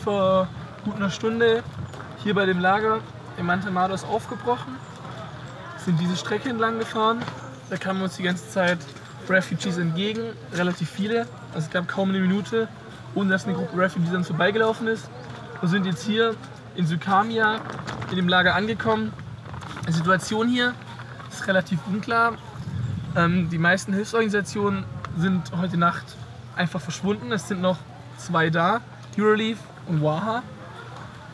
vor gut einer Stunde hier bei dem Lager in Mantamados aufgebrochen, sind diese Strecke entlang gefahren. Da kamen uns die ganze Zeit Refugees entgegen, relativ viele. Also es gab kaum eine Minute, ohne dass eine Gruppe Refugees an uns vorbeigelaufen ist. Wir sind jetzt hier in Sykamia in dem Lager angekommen. Die Situation hier ist relativ unklar. Ähm, die meisten Hilfsorganisationen sind heute Nacht einfach verschwunden. Es sind noch zwei da, Eurolief und Waha.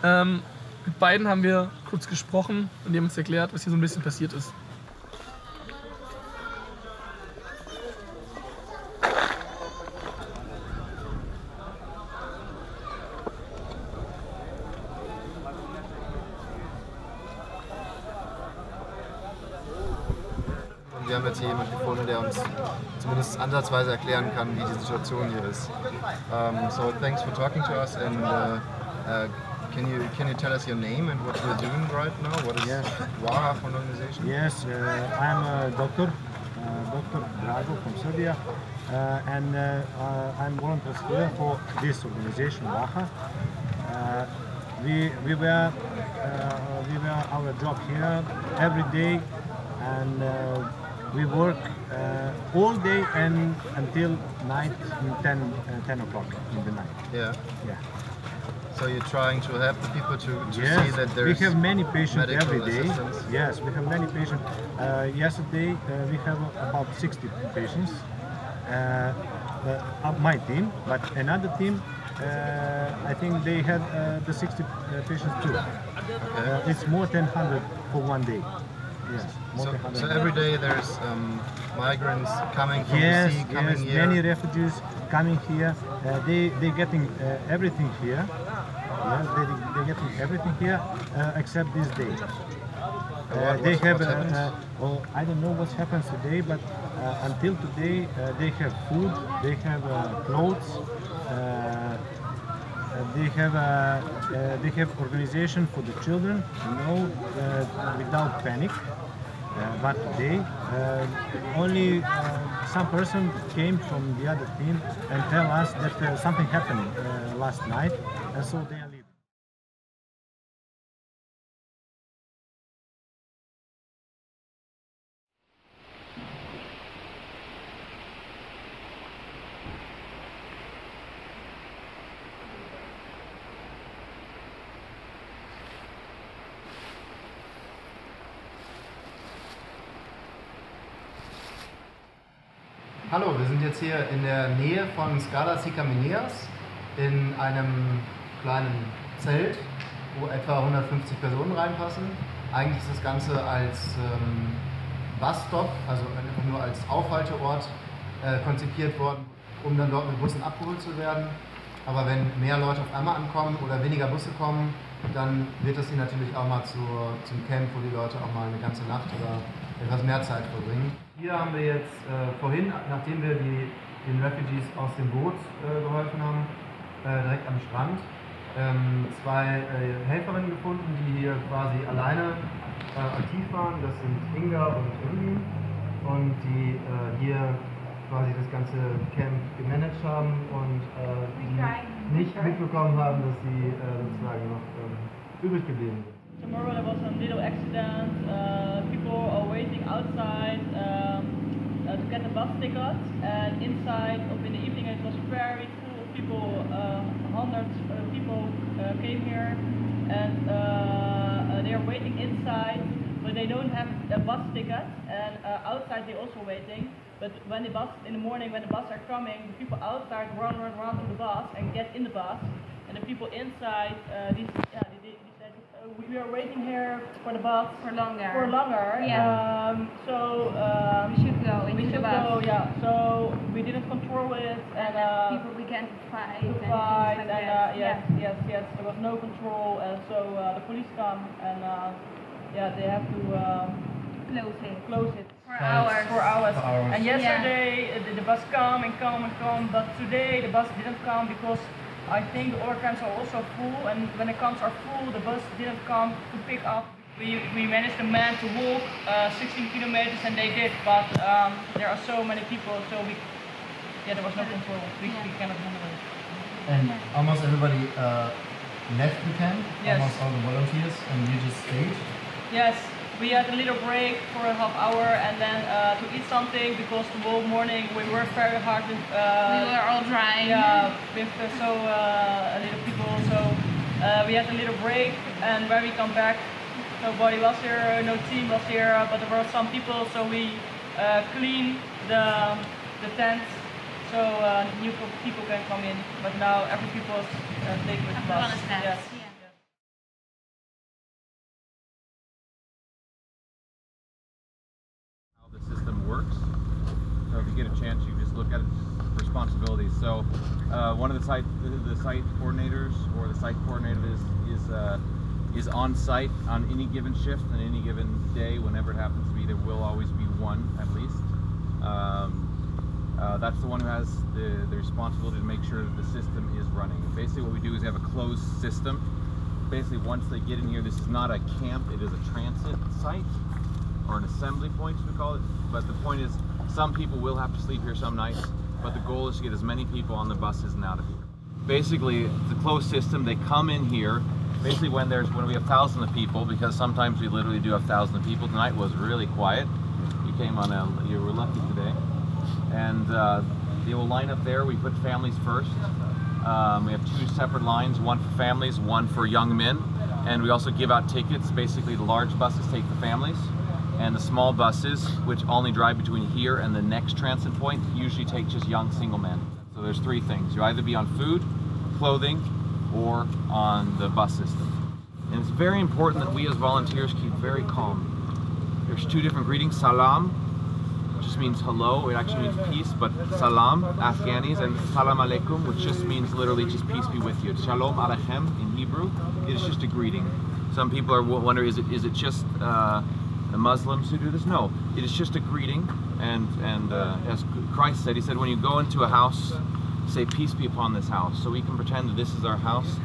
Ähm, mit beiden haben wir kurz gesprochen und die haben uns erklärt, was hier so ein bisschen passiert ist. Haben jetzt hier jemanden gefunden, der uns zumindest ansatzweise erklären kann, wie die Situation hier ist. Um, so thanks for talking to us and uh, uh, can you can you tell us your name and what you're doing right now? What is Yes. WAHA for an organization? Yes, uh, I'm a doctor, uh, Dr. Drago from Serbia, uh, and uh, I'm volunteer here for this organization, WAHA. We, we, were, we were our job here every day, and we work uh, all day and until night, 10, uh, 10 o'clock in the night. Yeah. Yeah. So you're trying to help the people to, to Yes, see that there's we have many patients every day. assistance. Yes, we have many patients. Uh, yesterday uh, we have about 60 patients. Uh, uh, my team, but another team, uh, I think they had uh, the 60 uh, patients too. Uh, it's more than 100 for one day. Yes, So, so every day there's um, migrants coming from Yes, the sea, coming yes, here. many refugees coming here. Uh, they they getting uh, everything here. Yes, they they getting everything here uh, except this day. Uh, what- they have. Uh, uh, well, I don't know what happens today, but uh, until today uh, they have food, they have uh, clothes. Uh, uh, they have a uh, they have organization for the children, no uh, without panic. Uh, but today, uh, only uh, some person came from the other team and tell us that something happened last night, and so they Hallo, wir sind jetzt hier in der Nähe von Scala Sicamineas in einem kleinen Zelt, wo etwa 150 Personen reinpassen. Eigentlich ist das Ganze als ähm, Busstop, also einfach nur als Aufhalteort äh, konzipiert worden, um dann dort mit Bussen abgeholt zu werden. Aber wenn mehr Leute auf einmal ankommen oder weniger Busse kommen, dann wird das hier natürlich auch mal zur, zum Camp, wo die Leute auch mal eine ganze Nacht oder etwas mehr Zeit verbringen. Hier haben wir jetzt äh, vorhin, nachdem wir die, den Refugees aus dem Boot äh, geholfen haben, äh, direkt am Strand, ähm, zwei äh, Helferinnen gefunden, die hier quasi alleine äh, aktiv waren. Das sind Inga und Irvin und die äh, hier quasi das ganze Camp gemanagt haben und äh, die nicht mitbekommen haben, dass sie äh, sozusagen noch ähm, übrig geblieben sind. Tomorrow there was a little accident. Uh, people are waiting outside um, uh, to get the bus ticket, and inside of in the evening it was very full of people. Uh, hundreds uh, people uh, came here, and uh, uh, they are waiting inside, but they don't have a bus ticket. And outside they're also waiting. But when the bus in the morning, when the bus are coming, the people outside run, run, run to the bus and get in the bus, and the people inside, these, yeah, we we are waiting here for the bus For longer. for longer. Yeah. Um, so um, We should go we should bus. go. Yeah. So we didn't control it, and uh, people began to fight to and fight, like and uh, yes, yes, yes. There was no control, and so uh, the police come, and uh, yeah, they have to um, Close it. close it. For hours. For hours. For hours. And yesterday uh, the, the bus come and come and come, but today the bus didn't come because I think the other trams are also full, and when the camps are full, the bus didn't come to pick up. We, we managed the man to walk uh, 16 kilometers, and they did, but um, there are so many people, so we yeah there was no control. We, we cannot handle it. And almost everybody uh, left the camp, Yes. almost all the volunteers, and you just stayed. Yes, we had a little break for a half hour and then uh, to eat something because the whole morning we worked very hard with we uh, were all drying yeah with uh, so uh, a little people. So uh, we had a little break and when we come back, nobody was here, no team was here, but there were some people. So we uh, clean the the tent so uh, new people can come in. But now every people is uh, taken with bus. Yes. Yeah. Get a chance, you just look at responsibilities. So uh, one of the site the, site coordinators or the site coordinator is is uh, is on site on any given shift and any given day, whenever it happens to be. There will always be one at least. Um, uh, that's the one who has the, the responsibility to make sure that the system is running. Basically, what we do is we have a closed system. Basically, once they get in here, this is not a camp; it is a transit site or an assembly point, we call it. But the point is, some people will have to sleep here some nights, but the goal is to get as many people on the buses and out of here. Basically, it's a closed system. They come in here. Basically, when there's when we have thousands of people, because sometimes we literally do have thousands of people. Tonight was really quiet. You came on a you were lucky today, and uh, they will line up there. We put families first. Um, we have two separate lines, one for families, one for young men, and we also give out tickets. Basically, the large buses take the families, and the small buses, which only drive between here and the next transit point, usually take just young single men. So there's three things: you either be on food, clothing, or on the bus system. And it's very important that we as volunteers keep very calm. There's two different greetings: salam, which just means hello. It actually means peace, but salam, Afghanis, and salam alaikum, which just means literally just peace be with you. Shalom aleichem in Hebrew. It is just a greeting. Some people are wondering, is it is it just uh, the Muslims who do this? No, it is just a greeting. And and uh, as Christ said, He said, when you go into a house, say peace be upon this house. So we can pretend that this is our house